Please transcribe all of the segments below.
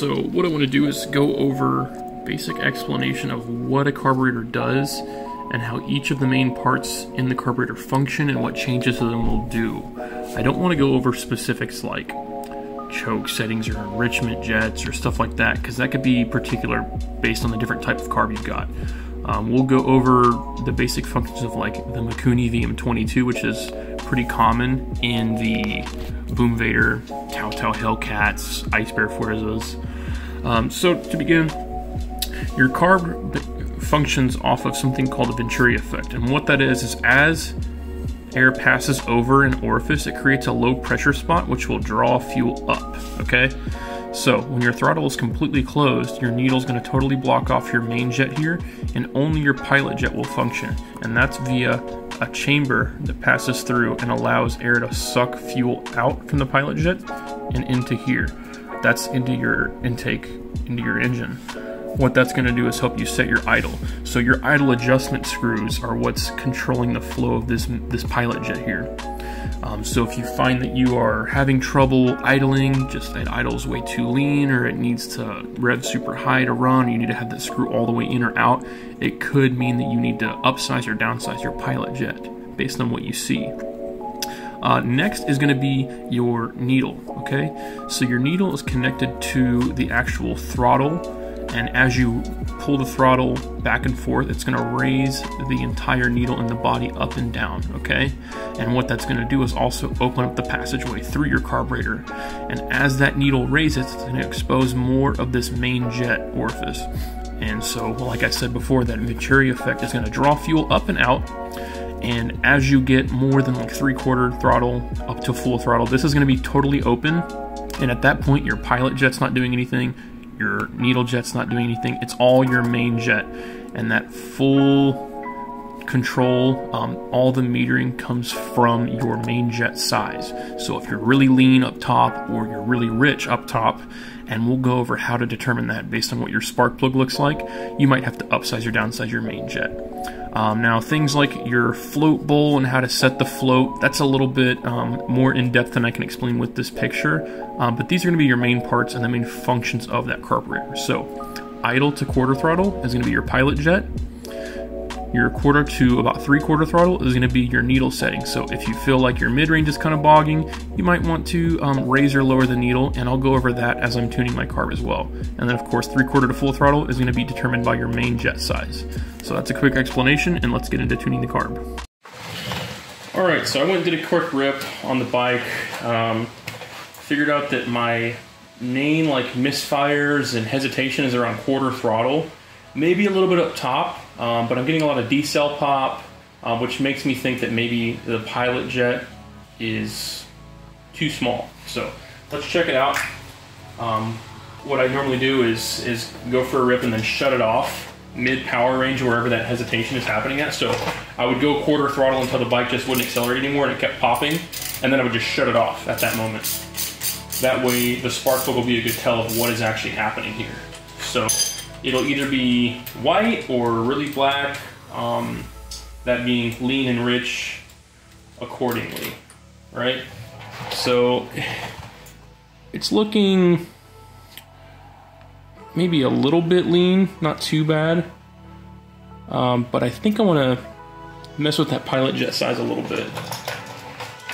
So what I want to do is go over basic explanation of what a carburetor does and how each of the main parts in the carburetor function and what changes to them will do. I don't want to go over specifics like choke settings or enrichment jets or stuff like that because that could be particular based on the different type of carb you've got. Um, we'll go over the basic functions of like the Mikuni VM22, which is pretty common in the Boom Vader, TaoTao Hellcats, Icebear Fuerzas. Um, so to begin, your carb functions off of something called the Venturi effect, and what that is is as air passes over an orifice, it creates a low pressure spot which will draw fuel up. Okay. So when your throttle is completely closed, your needle is going to totally block off your main jet here, and only your pilot jet will function. And that's via a chamber that passes through and allows air to suck fuel out from the pilot jet and into here. That's into your intake, into your engine. What that's going to do is help you set your idle. So your idle adjustment screws are what's controlling the flow of this this pilot jet here. Um, so if you find that you are having trouble idling, just that idle's way too lean or it needs to rev super high to run, you need to have that screw all the way in or out, it could mean that you need to upsize or downsize your pilot jet based on what you see. Uh, next is going to be your needle, okay? So your needle is connected to the actual throttle and as you pull the throttle back and forth, it's going to raise the entire needle in the body up and down, okay? And what that's going to do is also open up the passageway through your carburetor. And as that needle raises, it's going to expose more of this main jet orifice. And so, like I said before, that Venturi effect is going to draw fuel up and out. And as you get more than like three quarter throttle up to full throttle, this is going to be totally open. And at that point, your pilot jet's not doing anything, your needle jet's not doing anything. It's all your main jet. And that full control, um, all the metering comes from your main jet size. So if you're really lean up top or you're really rich up top, and we'll go over how to determine that based on what your spark plug looks like, you might have to upsize or downsize your main jet. Um, now, things like your float bowl and how to set the float, that's a little bit um, more in depth than I can explain with this picture. Um, but these are going to be your main parts and the main functions of that carburetor. So, idle to quarter throttle is going to be your pilot jet. Your quarter to about three quarter throttle is going to be your needle setting. So if you feel like your mid range is kind of bogging, you might want to um, raise or lower the needle, and I'll go over that as I'm tuning my carb as well. And then of course, three quarter to full throttle is going to be determined by your main jet size. So that's a quick explanation, and let's get into tuning the carb. All right, so I went and did a quick rip on the bike. Um, figured out that my main like misfires and hesitation is around quarter throttle, maybe a little bit up top, um, but I'm getting a lot of decel pop, uh, which makes me think that maybe the pilot jet is too small. So let's check it out. Um, what I normally do is is go for a rip and then shut it off mid power range wherever that hesitation is happening at. So I would go quarter throttle until the bike just wouldn't accelerate anymore and it kept popping, and then I would just shut it off at that moment. That way the spark plug will be a good tell of what is actually happening here. So it'll either be white or really black, um, that being lean and rich accordingly, right? So it's looking maybe a little bit lean, not too bad. Um, but I think I want to mess with that pilot jet size a little bit.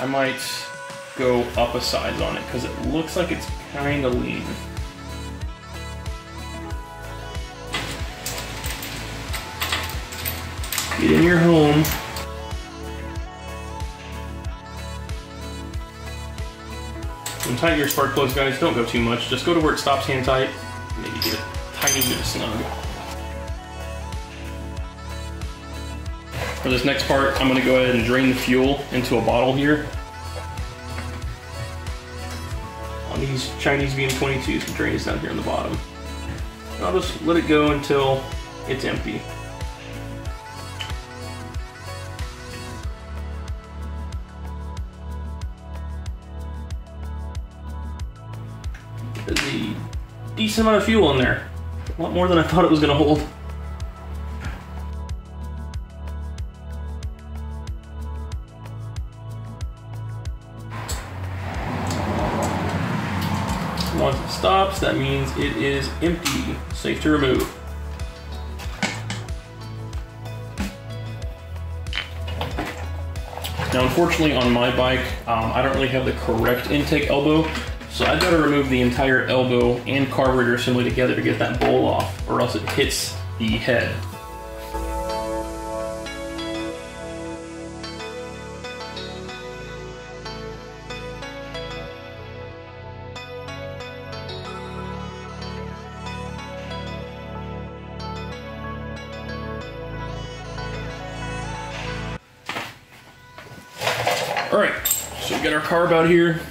I might go up a size on it because it looks like it's kind of lean. Get in your home. Tighten your spark plugs, guys, don't go too much. Just go to where it stops hand tight. Maybe get a tiny bit of snug. For this next part, I'm gonna go ahead and drain the fuel into a bottle here. On these Chinese VM22s, the drain is down here on the bottom. I'll just let it go until it's empty. There's a decent amount of fuel in there. A lot more than I thought it was gonna hold. Once it stops, that means it is empty, safe to remove. Now, unfortunately, on my bike, um, I don't really have the correct intake elbow, so I've got to remove the entire elbow and carburetor assembly together to get that bowl off, or else it hits the head. All right, so we got our carb out here.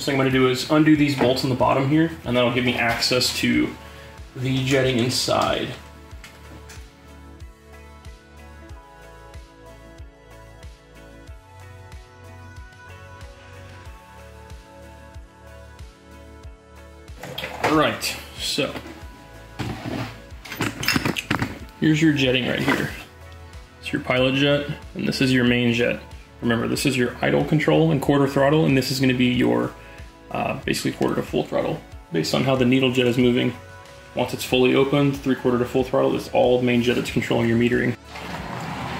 First thing I'm gonna do is undo these bolts on the bottom here, and that'll give me access to the jetting inside. Right, so here's your jetting right here. It's your pilot jet, and this is your main jet. Remember, this is your idle control and quarter throttle, and this is going to be your uh, basically quarter to full throttle based on how the needle jet is moving. Once it's fully open, three quarter to full throttle, it's all main jet that's controlling your metering.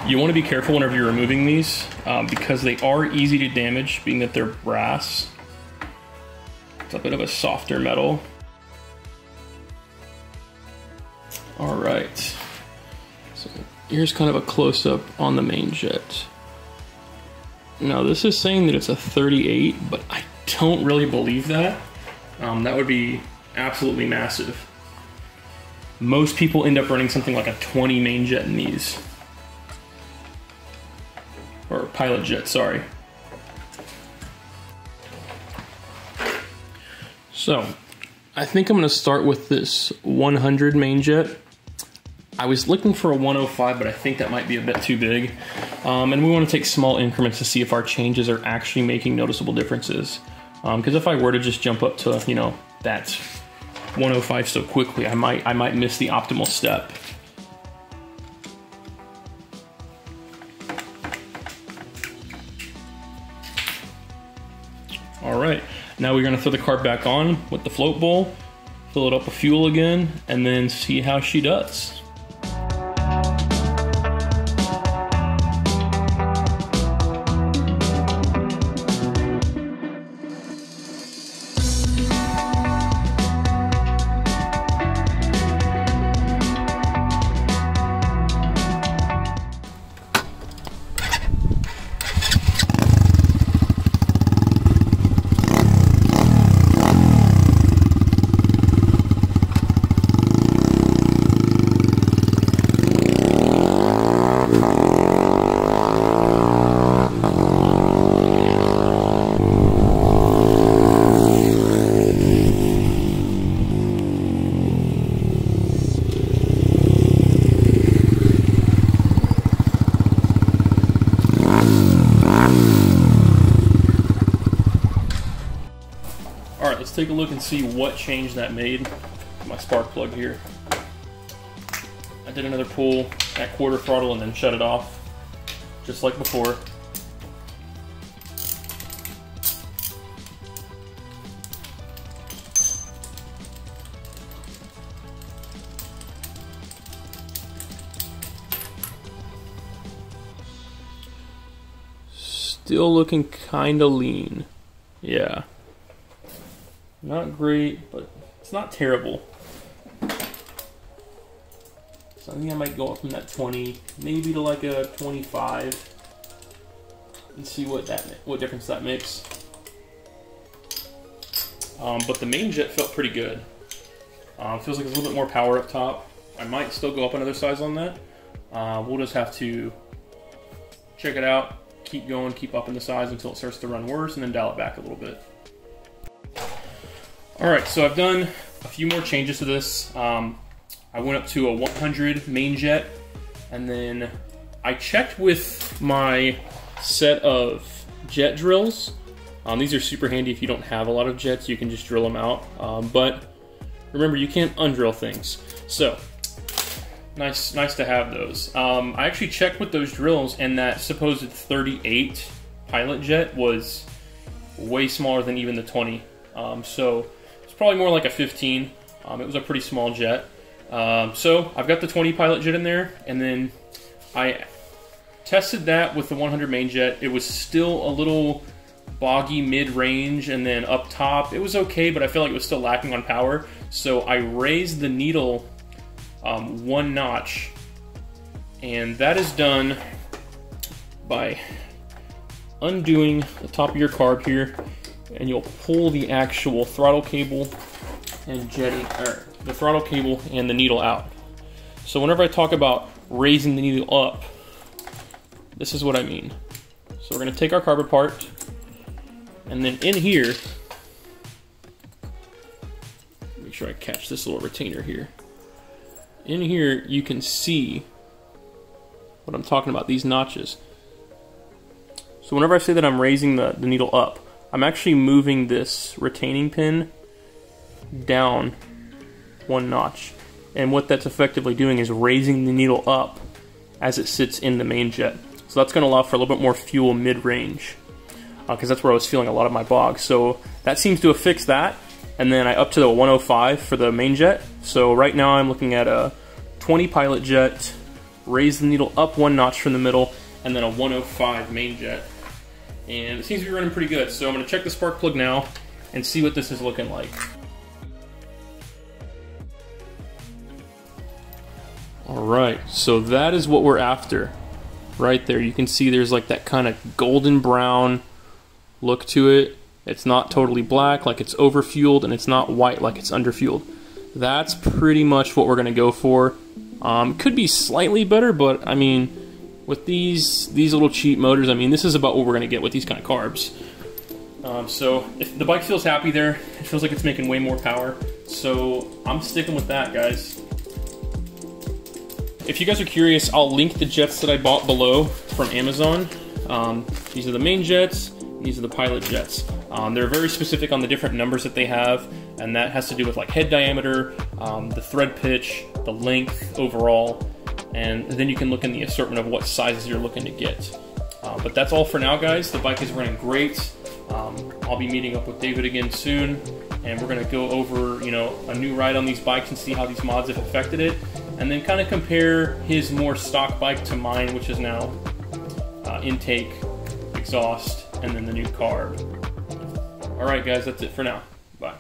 You want to be careful whenever you're removing these um, because they are easy to damage, being that they're brass. It's a bit of a softer metal. All right. So here's kind of a close up on the main jet. Now this is saying that it's a 38, but I don't really believe that. Um, that would be absolutely massive. Most people end up running something like a 20 main jet in these. Or pilot jet, sorry. So, I think I'm going to start with this 100 main jet. I was looking for a 105, but I think that might be a bit too big. Um, and we want to take small increments to see if our changes are actually making noticeable differences. Because um, if I were to just jump up to, you know, that 105 so quickly, I might I might miss the optimal step. All right, now we're gonna throw the carb back on with the float bowl, fill it up with fuel again, and then see how she does. Take a look and see what change that made. My spark plug here. I did another pull at quarter throttle and then shut it off, just like before. Still looking kinda lean. Yeah. Not great, but it's not terrible. So I think I might go up from that 20, maybe to like a 25, and see what that what difference that makes. Um, but the main jet felt pretty good. Um, feels like a little bit more power up top. I might still go up another size on that. Uh, we'll just have to check it out, keep going, keep up in the size until it starts to run worse, and then dial it back a little bit. All right, so I've done a few more changes to this. Um, I went up to a 100 main jet, and then I checked with my set of jet drills. Um, these are super handy if you don't have a lot of jets, you can just drill them out. Um, but remember, you can't undrill things. So, nice, nice to have those. Um, I actually checked with those drills, and that supposed 38 pilot jet was way smaller than even the 20. Um, so probably more like a 15. Um, it was a pretty small jet. Um, so I've got the 20 pilot jet in there, and then I tested that with the 100 main jet. It was still a little boggy mid-range, and then up top it was okay, but I feel like it was still lacking on power. So I raised the needle um, one notch, and that is done by undoing the top of your carb here, and you'll pull the actual throttle cable and or the throttle cable and the needle out. So whenever I talk about raising the needle up, this is what I mean. So we're gonna take our carb apart, and then in here, make sure I catch this little retainer here. In here, you can see what I'm talking about, these notches. So whenever I say that I'm raising the, the needle up, I'm actually moving this retaining pin down one notch. And what that's effectively doing is raising the needle up as it sits in the main jet. So that's going to allow for a little bit more fuel mid-range because uh, that's where I was feeling a lot of my bog. So that seems to have fixed that. And then I up to the 105 for the main jet. So right now I'm looking at a 20 pilot jet, raise the needle up one notch from the middle, and then a 105 main jet. And it seems to be running pretty good. So I'm to check the spark plug now and see what this is looking like. All right, so that is what we're after. Right there, you can see there's like that kind of golden brown look to it. It's not totally black like it's overfueled, and it's not white like it's underfueled. That's pretty much what we're gonna go for. Um, could be slightly better, but I mean, with these these little cheap motors, I mean, this is about what we're gonna get with these kind of carbs. Um, so if the bike feels happy there, it feels like it's making way more power. So I'm sticking with that, guys. If you guys are curious, I'll link the jets that I bought below from Amazon. Um, these are the main jets, these are the pilot jets. Um, they're very specific on the different numbers that they have, and that has to do with like head diameter, um, the thread pitch, the length overall, and then you can look in the assortment of what sizes you're looking to get. Uh, but that's all for now, guys. The bike is running great. Um, I'll be meeting up with David again soon, and we're going to go over, you know, a new ride on these bikes and see how these mods have affected it and then kind of compare his more stock bike to mine, which is now uh, intake, exhaust, and then the new carb. All right, guys, that's it for now. Bye.